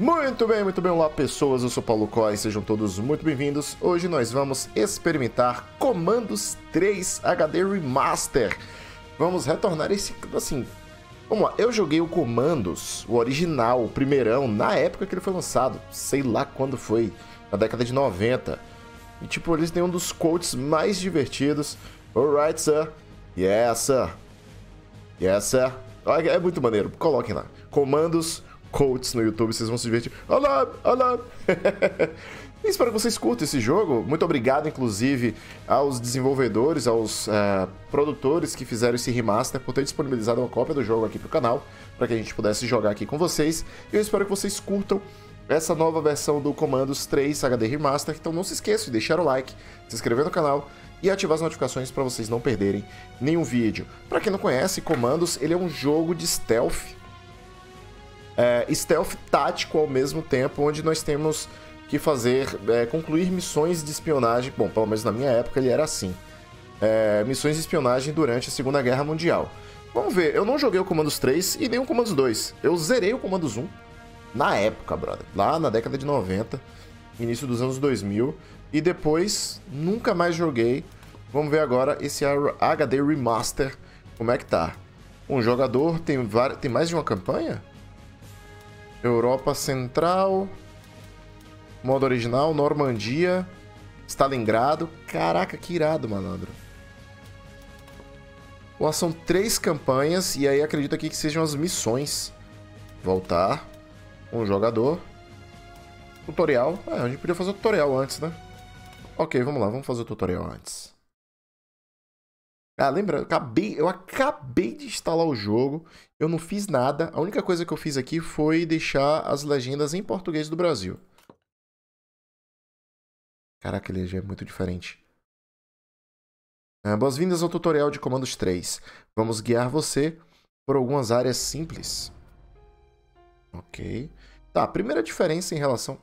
Muito bem, muito bem, olá pessoas, eu sou Paulo Coy, sejam todos muito bem-vindos. Hoje nós vamos experimentar Comandos 3 HD Remaster. Vamos retornar esse, assim, vamos lá, eu joguei o Comandos, o original, o primeirão, na época que ele foi lançado, sei lá quando foi, na década de 90. E tipo, eles têm um dos quotes mais divertidos. Alright, sir. Yes, sir. Yes, sir. É muito maneiro, coloquem lá. Comandos quotes no YouTube, vocês vão se divertir. Olá, olá. Espero que vocês curtam esse jogo. Muito obrigado, inclusive, aos desenvolvedores, aos uh, produtores que fizeram esse remaster por ter disponibilizado uma cópia do jogo aqui pro canal, para que a gente pudesse jogar aqui com vocês. E eu espero que vocês curtam essa nova versão do Comandos 3 HD Remaster. Então não se esqueça de deixar o like, se inscrever no canal e ativar as notificações para vocês não perderem nenhum vídeo. Para quem não conhece, Comandos ele é um jogo de stealth é, stealth tático ao mesmo tempo, onde nós temos que fazer, é, concluir missões de espionagem. Bom, pelo menos na minha época ele era assim. É, missões de espionagem durante a Segunda Guerra Mundial. Vamos ver, eu não joguei o Comandos 3 e nem o Comandos 2. Eu zerei o Comandos 1 na época, brother. Lá na década de 90, início dos anos 2000. E depois nunca mais joguei. Vamos ver agora esse HD Remaster, como é que tá. Um jogador tem, tem mais de uma campanha? Europa Central. Modo original, Normandia, Stalingrado. Caraca, que irado, malandro. Bom, são três campanhas e aí acredito aqui que sejam as missões. Voltar. Um jogador. Tutorial. Ah, a gente podia fazer o tutorial antes, né? Ok, vamos lá, vamos fazer o tutorial antes. Ah, lembra, eu acabei, eu acabei de instalar o jogo, eu não fiz nada. A única coisa que eu fiz aqui foi deixar as legendas em português do Brasil. Caraca, ele é muito diferente. Ah, Boas-vindas ao tutorial de comandos 3. Vamos guiar você por algumas áreas simples. Ok. Tá, primeira diferença em relação...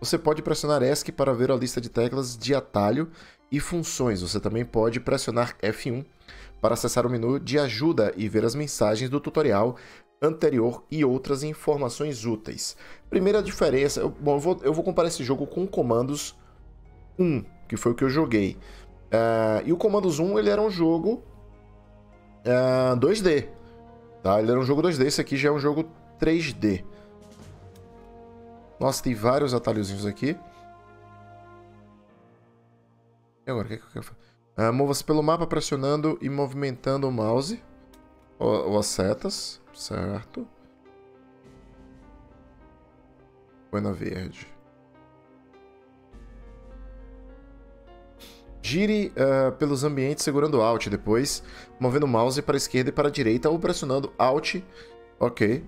Você pode pressionar ESC para ver a lista de teclas de atalho e funções. Você também pode pressionar F1 para acessar o menu de ajuda e ver as mensagens do tutorial anterior e outras informações úteis. Primeira diferença, eu, bom, eu vou, eu vou comparar esse jogo com o Comandos 1, que foi o que eu joguei. Uh, e o Comandos 1 ele era um jogo uh, 2D, tá? Ele era um jogo 2D, esse aqui já é um jogo 3D. Nossa, tem vários atalhozinhos aqui. E agora, o que, é que eu quero fazer? Uh, Mova-se pelo mapa pressionando e movimentando o mouse. Ou, ou as setas, certo? Põe na verde. Gire uh, pelos ambientes segurando Alt, depois movendo o mouse para a esquerda e para a direita ou pressionando Alt, ok,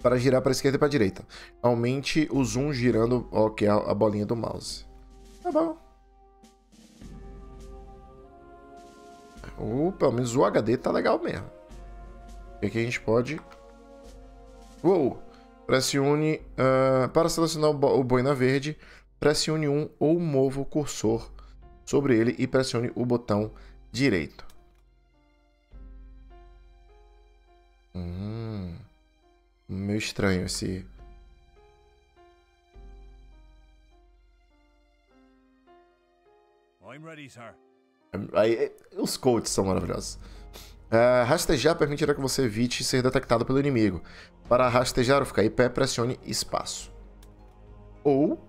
para girar para a esquerda e para a direita. Aumente o zoom girando, ok, a, a bolinha do mouse. Tá bom. Pelo menos o HD tá legal mesmo. E aqui a gente pode. Uou! Pressione. Uh, para selecionar o, boina verde, pressione um ou mova o cursor sobre ele e pressione o botão direito. Hum, meio estranho esse Aí, os coaches são maravilhosos. Uh, rastejar permitirá que você evite ser detectado pelo inimigo. Para rastejar ou ficar em pé, pressione espaço. Ou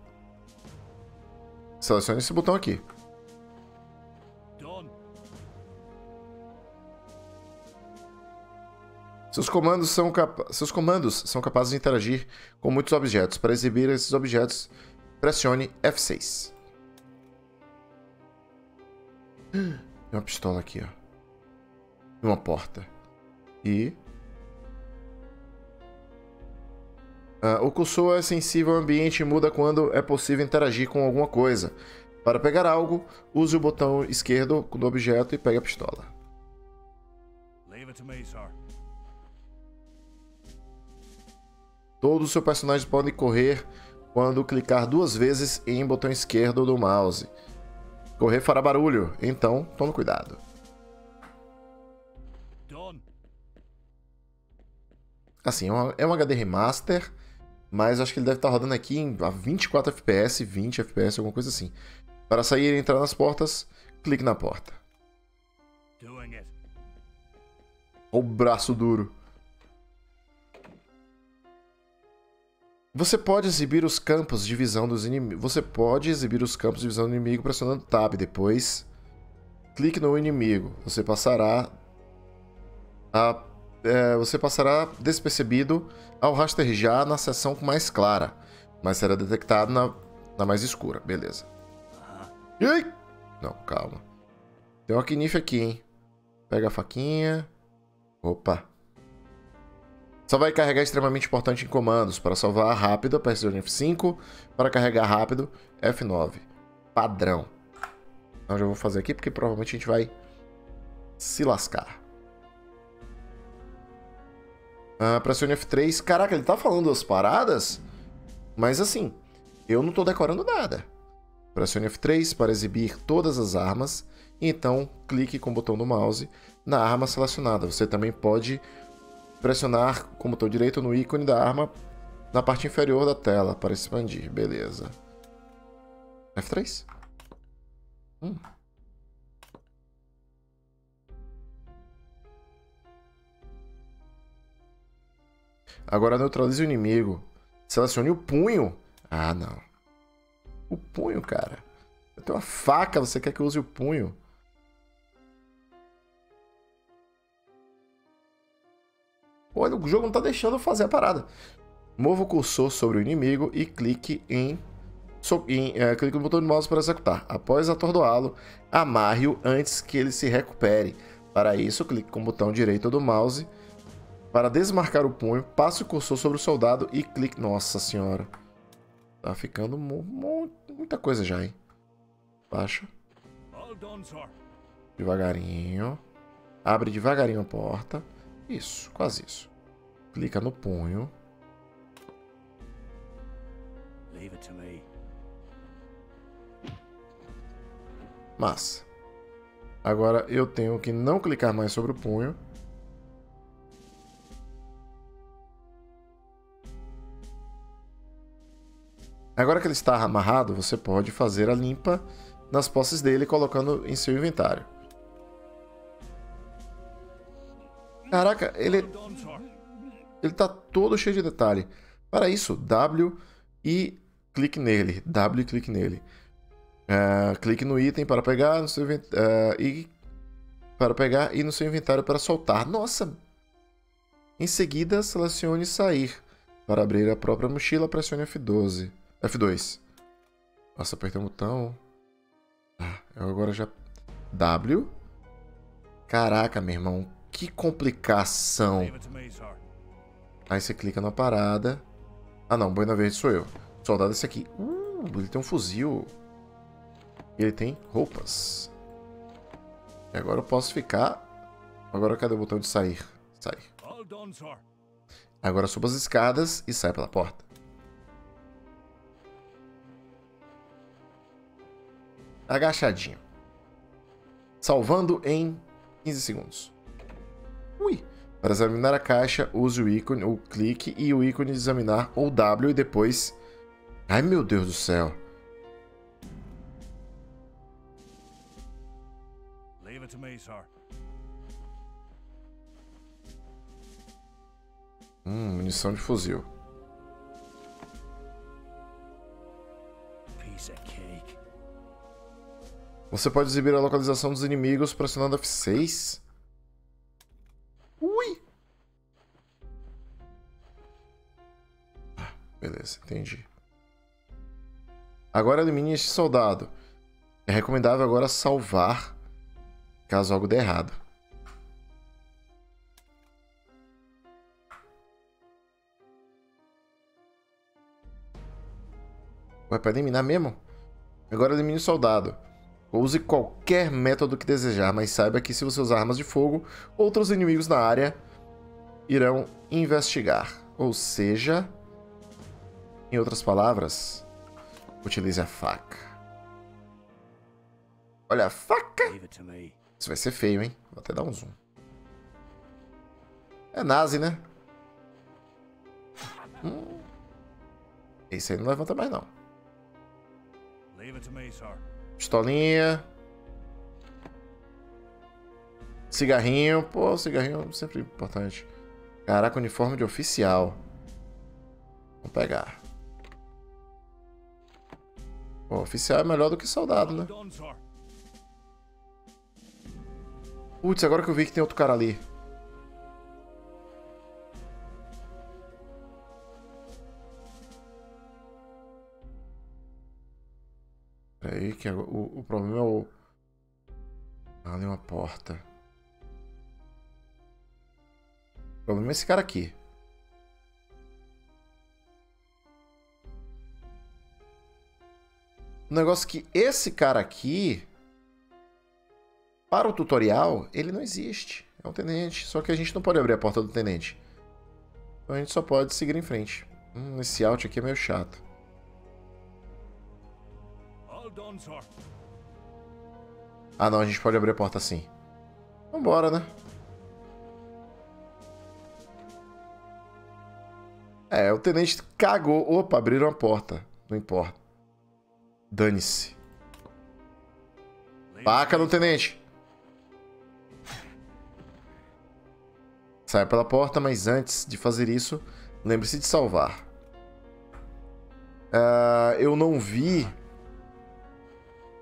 selecione esse botão aqui. Seus comandos, são Seus comandos são capazes de interagir com muitos objetos. Para exibir esses objetos, pressione F6. Tem uma pistola aqui, ó. Uma porta. E. Uh, o cursor é sensível ao ambiente e muda quando é possível interagir com alguma coisa. Para pegar algo, use o botão esquerdo do objeto e pegue a pistola. Todos os seus personagens podem correr quando clicar duas vezes em botão esquerdo do mouse. Correr fará barulho, então tome cuidado. Assim, é um, é um HD remaster, mas acho que ele deve estar rodando aqui em a 24 FPS, 20 FPS, alguma coisa assim. Para sair e entrar nas portas, clique na porta. Olha o braço duro. Você pode exibir os campos de visão dos inimigos. Você pode exibir os campos de visão do inimigo pressionando Tab. Depois, clique no inimigo. Você passará a, é, você passará despercebido ao rastejar na seção mais clara, mas será detectado na, na mais escura. Beleza. Ai! Não, calma. Tem uma Knif aqui, hein? Pega a faquinha. Opa. Só vai carregar extremamente importante em comandos. Para salvar rápido, aperte F5. Para carregar rápido, F9. Padrão. Então já vou fazer aqui porque provavelmente a gente vai se lascar. Ah, pressione F3. Caraca, ele tá falando as paradas? Mas assim, eu não tô decorando nada. Pressione F3 para exibir todas as armas. Então, clique com o botão do mouse na arma selecionada. Você também pode pressionar com o botão direito no ícone da arma na parte inferior da tela para expandir. Beleza. F3. Hum. Agora neutralize o inimigo. Selecione o punho. Ah, não. O punho, cara. Eu tenho uma faca, você quer que eu use o punho? Olha, o jogo não tá deixando eu fazer a parada. Mova o cursor sobre o inimigo e clique em, so, em é, clique no botão de mouse para executar. Após atordoá-lo, amarre-o antes que ele se recupere. Para isso, clique com o botão direito do mouse para desmarcar o punho, passe o cursor sobre o soldado e clique... Nossa senhora. Tá ficando muita coisa já, hein? Baixa. Devagarinho. Abre devagarinho a porta. Isso, quase isso clica no punho. Massa. Agora eu tenho que não clicar mais sobre o punho. Agora que ele está amarrado, você pode fazer a limpa nas posses dele colocando em seu inventário. Caraca, ele ele está todo cheio de detalhe. Para isso, W e clique nele. W e clique nele. Uh, clique no item para pegar no seu uh, e para pegar e no seu inventário para soltar. Nossa! Em seguida, selecione sair. Para abrir a própria mochila, pressione F12. F2. Nossa, apertei um botão. Ah, eu agora já. W. Caraca, meu irmão. Que complicação. Aí você clica na parada. Ah não, boina verde sou eu. Soldado esse aqui. Uh, ele tem um fuzil. Ele tem roupas. E agora eu posso ficar... Agora cadê o botão de sair? Sair. Agora suba as escadas e sai pela porta. Agachadinho. Salvando em 15 segundos. Para examinar a caixa, use o ícone, o clique e o ícone de examinar ou W e depois... Ai meu Deus do céu. Leave it to me, sir. Hum, munição de fuzil. Você pode exibir a localização dos inimigos pressionando F6. Beleza, entendi. Agora elimine este soldado. É recomendável agora salvar caso algo dê errado. Vai para eliminar mesmo? Agora elimine o soldado. Use qualquer método que desejar, mas saiba que se você usar armas de fogo, outros inimigos na área irão investigar. Ou seja, em outras palavras, utilize a faca. Olha a faca! Isso vai ser feio, hein? Vou até dar um zoom. É nazi, né? Hum. Esse aí não levanta mais, não. Pistolinha. Cigarrinho. Pô, cigarrinho é sempre importante. Caraca, uniforme de oficial. Vamos pegar. Pô, oficial é melhor do que soldado, né? Putz, agora que eu vi que tem outro cara ali. Peraí, que o, o problema é o... Ah, ali uma porta. O problema é esse cara aqui. O negócio é que esse cara aqui, para o tutorial, ele não existe. É um tenente, só que a gente não pode abrir a porta do tenente. Então a gente só pode seguir em frente. Hum, esse out aqui é meio chato. Ah não, a gente pode abrir a porta assim. Vambora, né? É, o tenente cagou. Opa, abriram a porta. Não importa. Dane-se. Paca no tenente. Saia pela porta, mas antes de fazer isso, lembre-se de salvar. Uh, eu não vi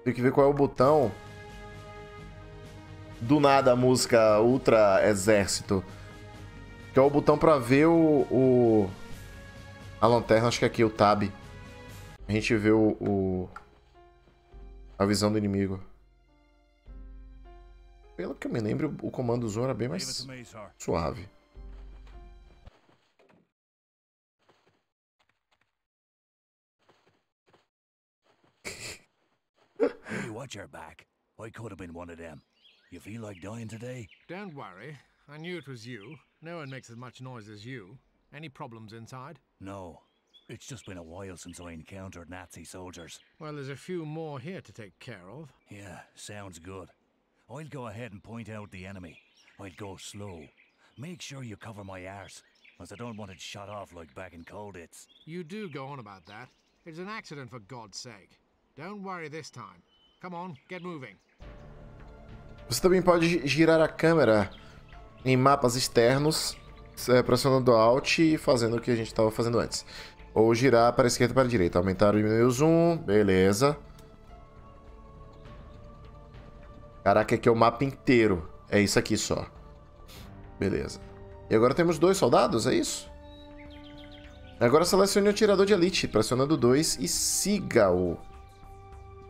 tem que ver qual é o botão. Do nada a música Ultra Exército. Que é o botão pra ver o, o... A lanterna, acho que é aqui, o tab. A gente vê o, o... A visão do inimigo. Pelo que eu me lembro, o comando Zoom era bem mais suave. hey, watch your back. I could have been one of them. You feel like dying today? Don't worry. I knew it was you. No one makes as much noise as you. Any problems inside? No. It's just been a while since I encountered Nazi soldiers. Well, there's a few more here to take care of. Yeah, sounds good. I'll go ahead and point out the enemy. I'd go slow. Make sure you cover my arse, as I don't want it shot off like back in Colditz. You do go on about that. It's an accident for God's sake. Don't worry this time. Come on, get moving. Você também pode girar a câmera em mapas externos, é, pressionando Alt e fazendo o que a gente estava fazendo antes. Ou girar para a esquerda e para a direita. Aumentar o diminuir o zoom. Beleza. Caraca, aqui é o mapa inteiro. É isso aqui só. Beleza. E agora temos dois soldados, é isso? Agora selecione o atirador de elite, pressionando 2 e siga-o.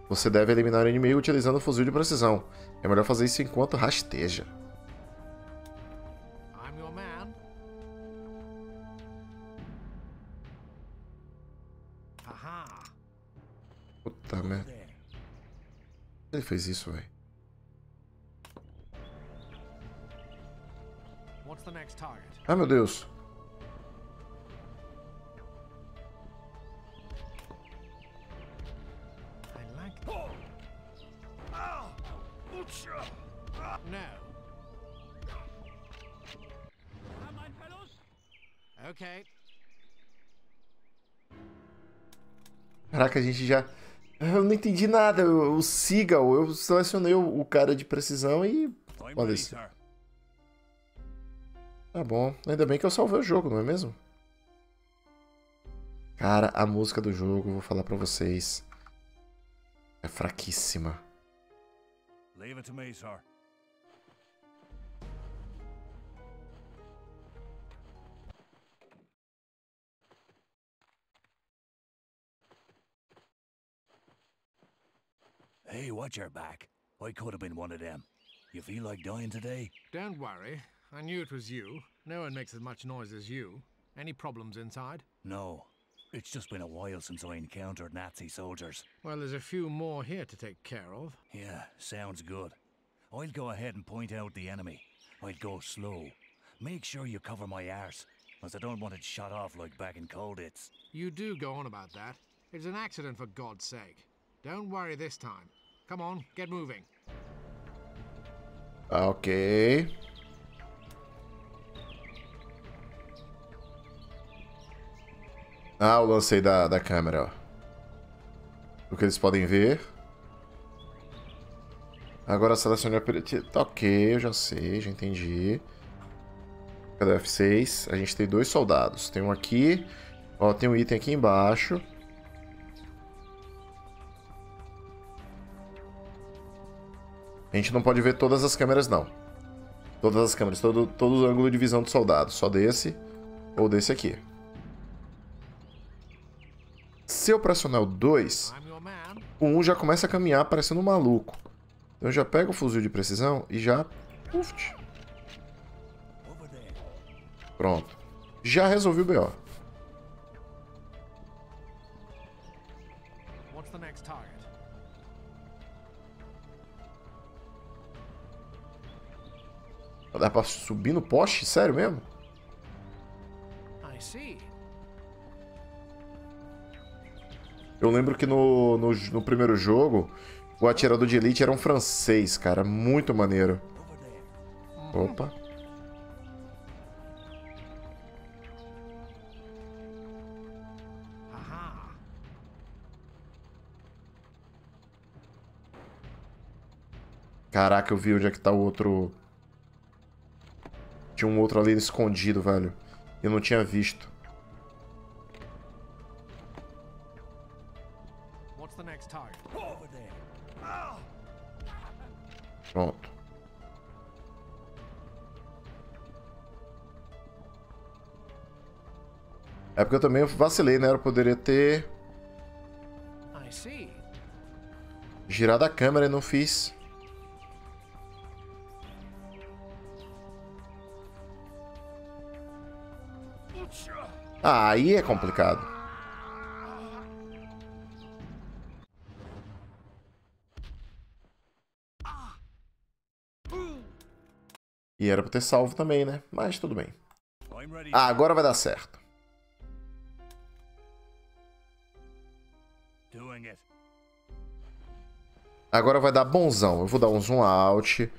Você deve eliminar o inimigo utilizando o fuzil de precisão. É melhor fazer isso enquanto rasteja. Puta merda. Ele fez isso, velho. Ah, meu Deus. Caraca, a gente já. Eu não entendi nada. O Seagal, eu selecionei o cara de precisão e. Olha isso. Tá bom. Ainda bem que eu salvei o jogo, não é mesmo? Cara, a música do jogo, vou falar pra vocês. É fraquíssima. Leave it to me, sir. Hey, watch your back. I could have been one of them. You feel like dying today? Don't worry. I knew it was you. No one makes as much noise as you. Any problems inside? No. It's just been a while since I encountered Nazi soldiers. Well, there's a few more here to take care of. Yeah, sounds good. I'll go ahead and point out the enemy. I'll go slow. Make sure you cover my arse, as I don't want it shot off like back in Colditz. You do go on about that. It's an accident for God's sake. Don't worry this time. Come on, get moving. Ok. Ah, o lance aí da, da câmera, ó. O que eles podem ver. Agora selecione a... Tá ok, eu já sei, já entendi. Cadê o F6? A gente tem dois soldados. Tem um aqui. Ó, tem um item aqui embaixo. A gente não pode ver todas as câmeras, não. Todas as câmeras, todo, todo o ângulo de visão do soldado. Só desse ou desse aqui. Se eu pressionar o 2, o 1 um já começa a caminhar parecendo um maluco. Então eu já pego o fuzil de precisão e já... Uf. Pronto. Já resolvi o BO. Dá pra subir no poste? Sério mesmo? Eu lembro que no, no, no, primeiro jogo, o atirador de elite era um francês, cara. Muito maneiro. Opa. Caraca, eu vi onde é que tá o outro... Tinha um outro ali escondido, velho. Eu não tinha visto. Pronto. É porque eu também vacilei, né? Eu poderia ter... Girado a câmera e não fiz. Ah, aí é complicado. E era pra ter salvo também, né? Mas tudo bem. Ah, agora vai dar certo. Agora vai dar bonzão. Eu vou dar um zoom out.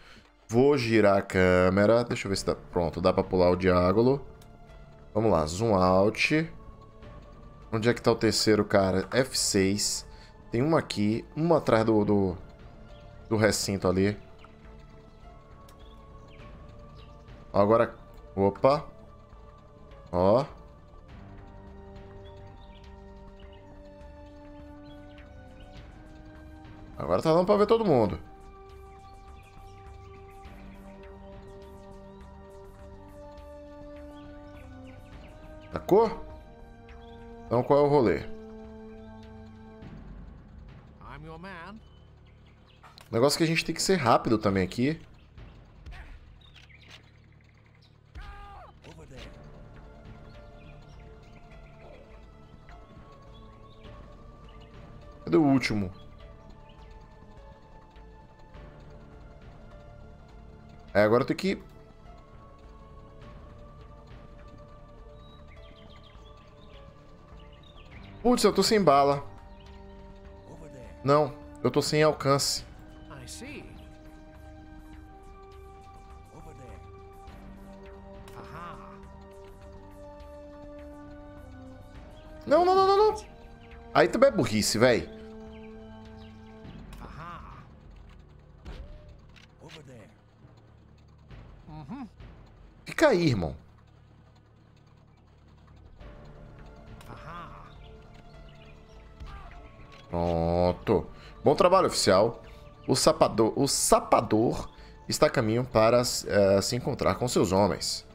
Vou girar a câmera. Deixa eu ver se dá... Pronto, dá pra pular o diálogo. Vamos lá, zoom out. Onde é que tá o terceiro, cara? F6. Tem uma aqui, uma atrás do, do, do recinto ali. Agora, opa. Ó. Agora tá dando pra ver todo mundo. Sacou? Então qual é o rolê? Negócio é que a gente tem que ser rápido também aqui. Cadê o último? É, agora eu tenho que Putz, eu tô sem bala. Não, eu tô sem alcance. Não, não, não, não, não. Aí também é burrice, velho. Fica aí, irmão. Pronto. Bom trabalho, oficial. O sapador, o sapador está a caminho para uh, se encontrar com seus homens.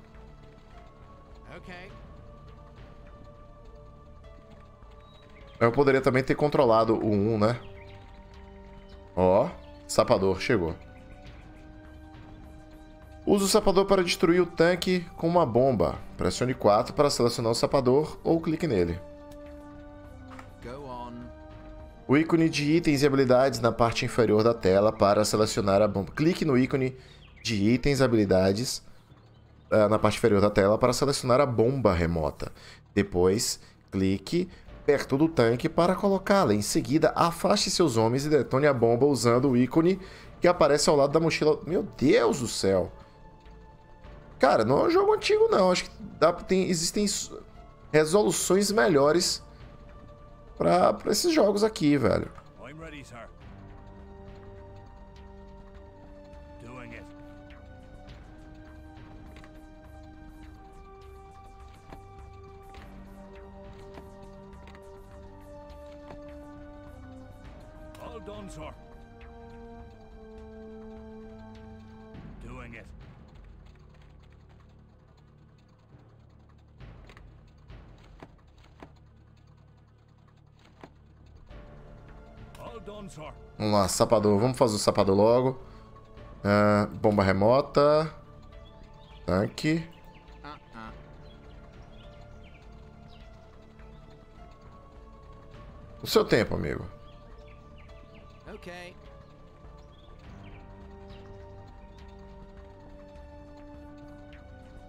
Eu poderia também ter controlado o 1, né? Ó, sapador, chegou. Use o sapador para destruir o tanque com uma bomba. Pressione 4 para selecionar o sapador ou clique nele. O ícone de itens e habilidades na parte inferior da tela para selecionar a bomba. Clique no ícone de itens e habilidades uh, na parte inferior da tela para selecionar a bomba remota. Depois, clique perto do tanque para colocá-la. Em seguida, afaste seus homens e detone a bomba usando o ícone que aparece ao lado da mochila. Meu Deus do céu! Cara, não é um jogo antigo, não. Acho que dá, tem, existem resoluções melhores para esses jogos aqui, velho. All done, sir. Doing it. All done, sir. Vamos lá, sapador. Vamos fazer o sapador logo. Ah, bomba remota. Tanque. O seu tempo, amigo. Okay.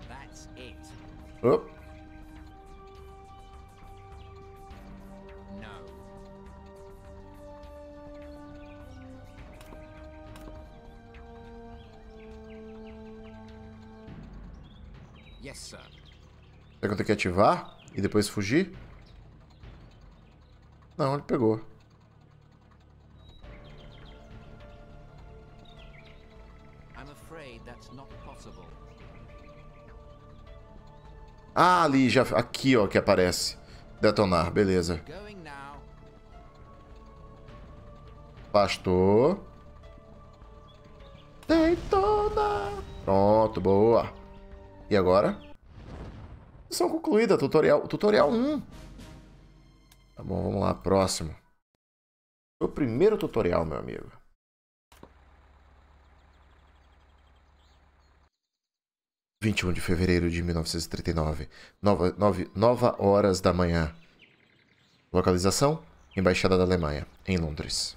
That's it. Op. eu tenho que ativar e depois fugir? Não, ele pegou. Ah, ali, já. Aqui, ó, que aparece. Detonar, beleza. Pastor. Detona. Pronto, boa. E agora? Missão concluída, tutorial, tutorial 1. Tá bom, vamos lá, próximo. O primeiro tutorial, meu amigo. Vinte de fevereiro de 1939, nova, nove, nova horas da manhã. Localização: Embaixada da Alemanha, em Londres.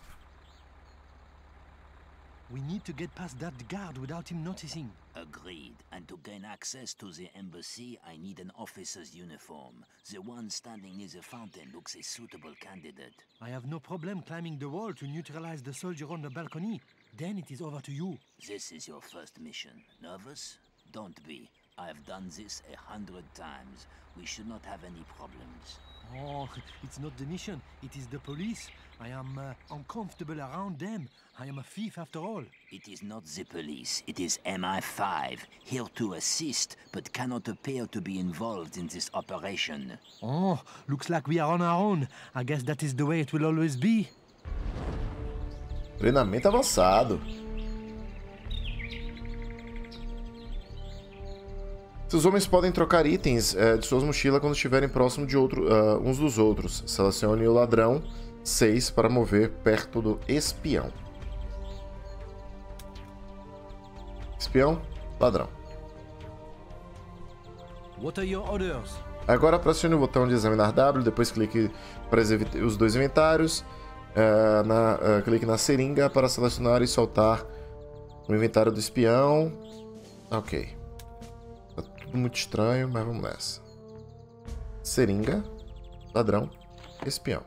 We need to get past that guard without him noticing. Agreed. And to gain access to the embassy, I need an officer's uniform. The one standing near the fountain looks a suitable candidate. I have no problem climbing the wall to neutralize the soldier on the balcony. Then it is over to you. This is your first mission. Nervous? Don't be. I have done this a hundred times. We should not have any problems. Oh, it's not the mission, it is the police. I am uh, uncomfortable around them. I am a thief after all. It is not the police, it is MI5, here to assist, but cannot appear to be involved in this operation. Oh, looks like we are on our own. I guess that is the way it will always be. Treinamento avançado. Seus homens podem trocar itens eh, de suas mochilas quando estiverem próximo de outro, ah, uns dos outros. Selecione o ladrão 6 para mover perto do espião. Espião, ladrão. Agora pressione o botão de examinar W, depois clique para os dois inventários. eh, na- eh, clique na seringa para selecionar e soltar o inventário do espião. Ok. Tudo muito estranho, mas vamos nessa. Seringa, ladrão, espião.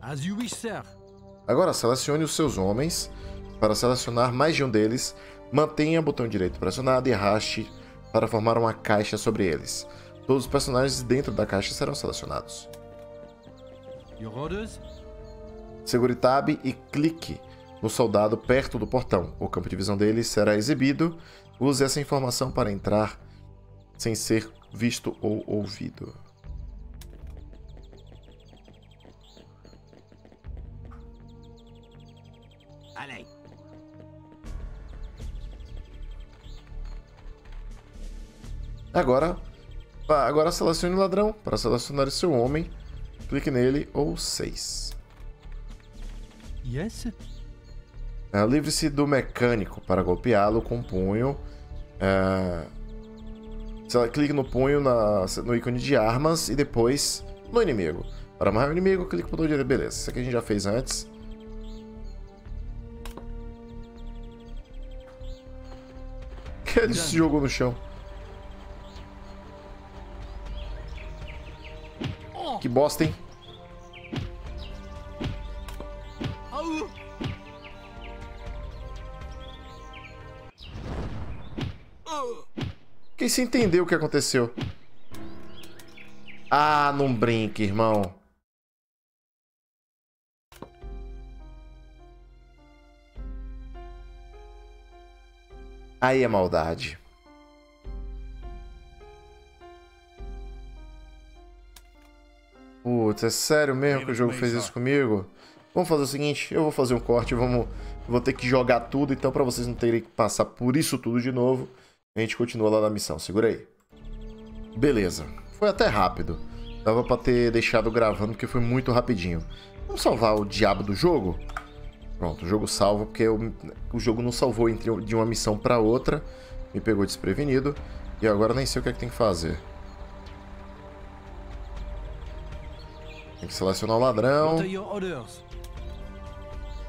As you wish, sir. Agora selecione os seus homens. Para selecionar mais de um deles, mantenha o botão direito pressionado e arraste para formar uma caixa sobre eles. Todos os personagens dentro da caixa serão selecionados. Your orders? Segure Tab e clique no soldado perto do portão. O campo de visão dele será exibido. Use essa informação para entrar sem ser visto ou ouvido. Allez, Agora, pá, agora selecione o ladrão. Para selecionar seu homem, clique nele ou 6. Yes? É, Livre-se do mecânico para golpeá-lo com o punho. É, sele- clique no punho na- no ícone de armas e depois no inimigo. Para amarrar o inimigo, clique no direito. Beleza, isso aqui a gente já fez antes. Que ele se jogou no chão. Que bosta, hein? Quem se entendeu o que aconteceu? Ah, não brinque, irmão. Aí é maldade. Putz, é sério mesmo que o jogo fez isso comigo? Vamos fazer o seguinte, eu vou fazer um corte, vamos, vou ter que jogar tudo, então para vocês não terem que passar por isso tudo de novo, a gente continua lá na missão. Segura aí. Beleza. Foi até rápido. Dava pra ter deixado gravando porque foi muito rapidinho. Vamos salvar o diabo do jogo? Pronto, o jogo salva porque eu, o jogo não salvou entre de uma missão para outra. Me pegou desprevenido. E agora nem sei o que é que tem que fazer. Tem que selecionar o ladrão.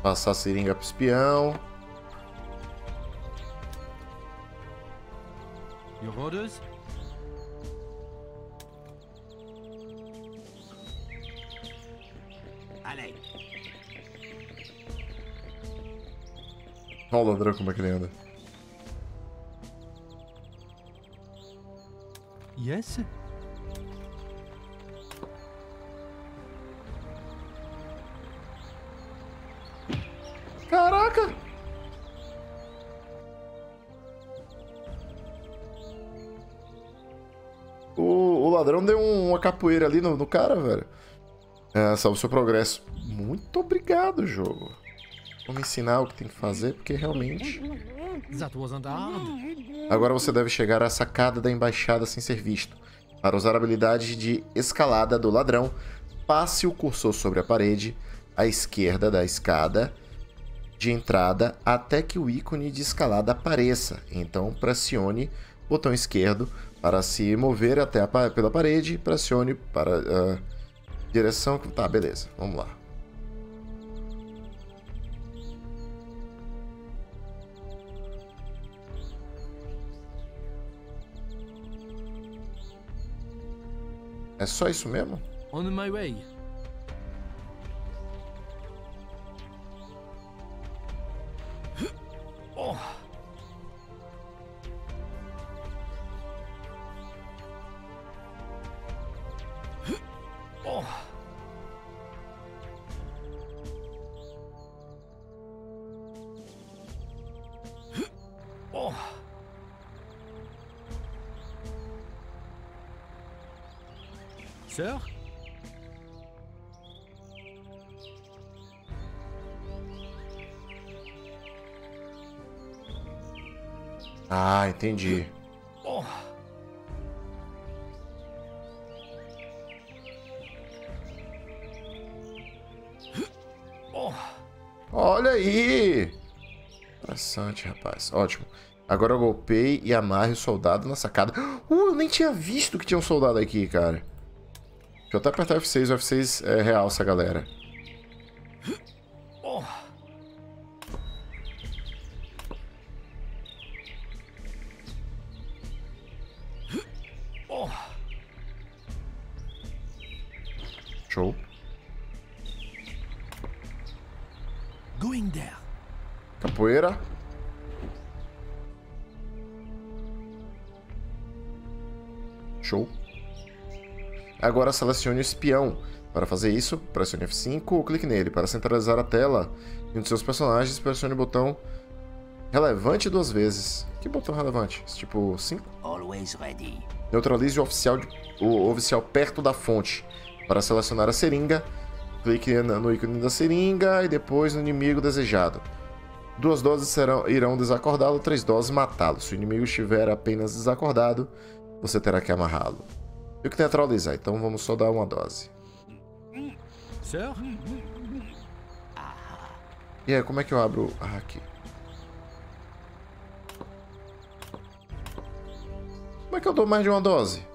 Passar a seringa pro espião. Your orders? Allez, Olha o ladrão como é que ele anda. Yes? Ladrão deu um- uma capoeira ali no, no cara, velho. É, salve o seu progresso. Muito obrigado, jogo. Vou me ensinar o que tem que fazer, porque realmente. Agora você deve chegar à sacada da embaixada sem ser visto. Para usar a habilidade de escalada do ladrão, passe o cursor sobre a parede à esquerda da escada de entrada até que o ícone de escalada apareça. Então pressione o botão esquerdo para se mover até a pela parede, pressione para a direção. que- Tá, beleza. Vamos lá. É só isso mesmo? On my way. Sir? Ah, entendi. Aí! Interessante, rapaz. Ótimo. Agora eu golpei e amarre o soldado na sacada. Uh, eu nem tinha visto que tinha um soldado aqui, cara. Deixa eu até apertar F6. O F6 é realça, galera. Agora selecione o espião. Para fazer isso, pressione F5 ou clique nele. Para centralizar a tela e um dos seus personagens, pressione o botão relevante duas vezes. Que botão relevante? Tipo 5? always ready. Neutralize o oficial, de- o oficial perto da fonte. Para selecionar a seringa, clique no ícone da seringa e depois no inimigo desejado. Duas doses serão, irão desacordá-lo, três doses matá-lo. Se o inimigo estiver apenas desacordado, você terá que amarrá-lo. Eu que neutralizar, então vamos só dar uma dose. E aí, como é que eu abro. Ah, aqui. Como é que eu dou mais de uma dose?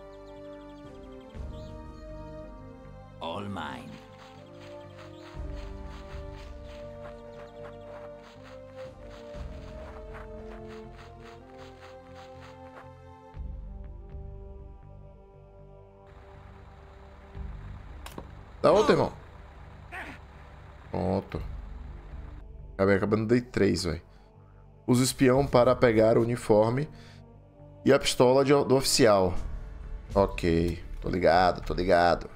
All mine. Dá outra, irmão. Pronto. Acabei acabando, dei três, velho. Usa o espião para pegar o uniforme e a pistola de- do oficial. Ok. Tô ligado, tô ligado.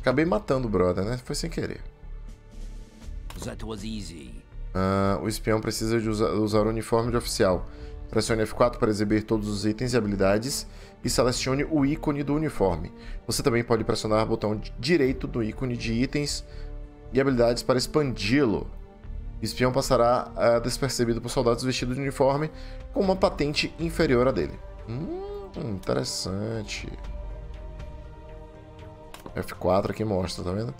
Acabei matando o brother, né? Foi sem querer. Ah, o espião precisa de usa- usar o uniforme de oficial. Pressione F4 para exibir todos os itens e habilidades e selecione o ícone do uniforme. Você também pode pressionar o botão di- direito do ícone de itens e habilidades para expandi-lo. Espião passará ah, despercebido por soldados vestidos de uniforme com uma patente inferior à dele. Hum, interessante. F4 aqui mostra, tá vendo?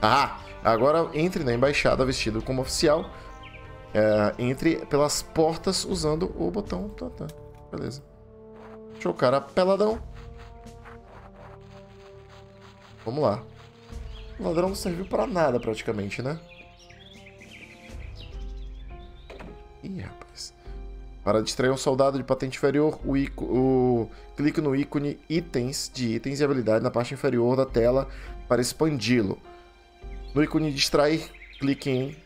Ah, agora entre na embaixada vestido como oficial. É, entre pelas portas usando o botão. Tá, tá. Beleza. Deixa o cara peladão. Vamos lá. O ladrão não serviu pra nada praticamente, né? Ih, rapaz. Para distrair um soldado de patente inferior, o, íco- o... clique no ícone itens de itens e habilidade na parte inferior da tela para expandi-lo. No ícone distrair, clique em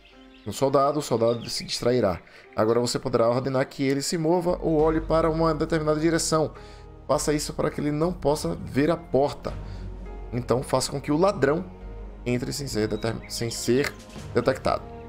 no soldado, o soldado se distrairá. Agora você poderá ordenar que ele se mova ou olhe para uma determinada direção. Faça isso para que ele não possa ver a porta. Então faça com que o ladrão entre sem ser, sem ser detectado.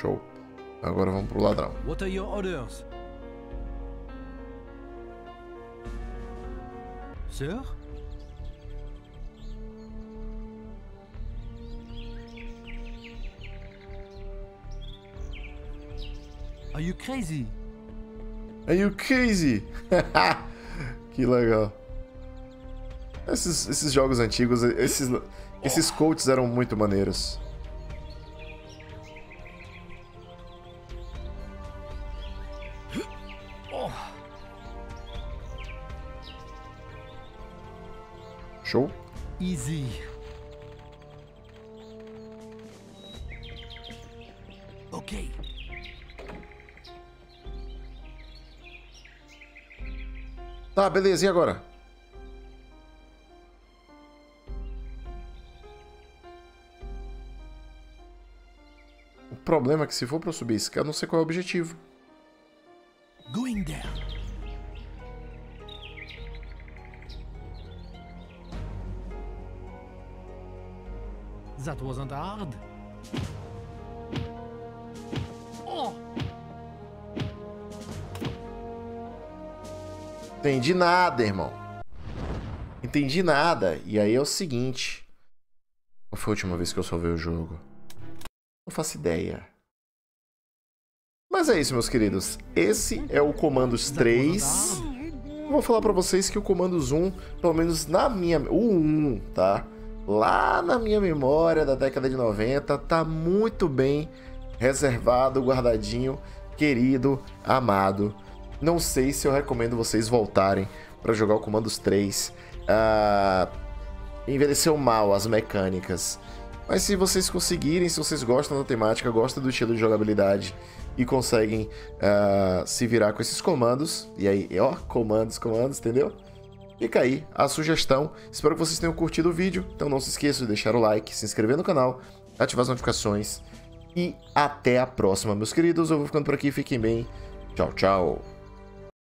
Show. Agora vamos pro ladrão. What are your orders? Sir? Are you crazy? Are you crazy? que legal. Esses, esses jogos antigos, esses, esses coaches eram muito maneiros. Show? Easy. Ok. Tá, beleza, e agora? O problema é que se for eu subir esse cara, eu não sei qual é o objetivo. Entendi nada, irmão. Entendi nada. E aí é o seguinte. Qual foi a última vez que eu salvei o jogo? Não faço ideia. Mas é isso, meus queridos. Esse é o Comandos 3. Vou falar pra vocês que o Comandos 1, pelo menos na minha. O 1, tá? Lá na minha memória da década de 90, tá muito bem reservado, guardadinho, querido, amado. Não sei se eu recomendo vocês voltarem para jogar o Comandos 3. Ah, envelheceu mal as mecânicas. Mas se vocês conseguirem, se vocês gostam da temática, gostam do estilo de jogabilidade e conseguem ah, se virar com esses comandos, e aí, ó, comandos, comandos, entendeu? Fica aí a sugestão. Espero que vocês tenham curtido o vídeo. Então não se esqueçam de deixar o like, se inscrever no canal, ativar as notificações. E até a próxima, meus queridos. Eu vou ficando por aqui. Fiquem bem. Tchau, tchau.